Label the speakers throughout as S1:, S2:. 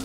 S1: Oh.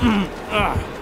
S1: Mm, ah.